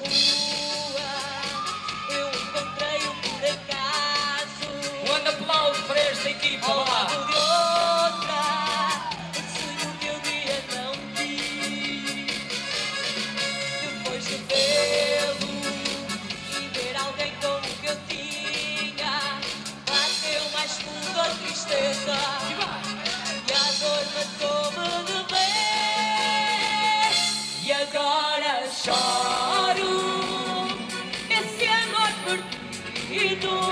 Bye. Lord, He.